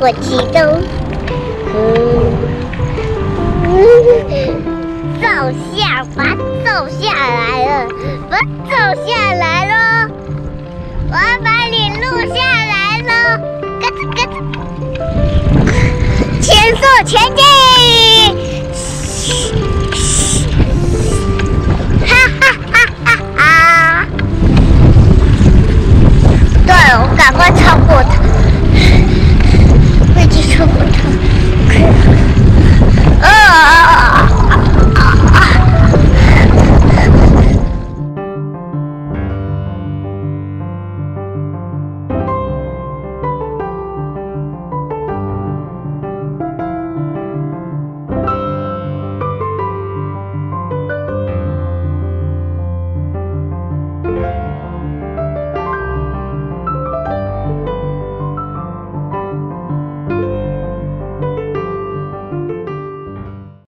我启动，走下吧，走下来了，我走下来了，我要把你录下来了，咯吱咯吱，全速前进，哈哈哈哈哈！对，我赶快。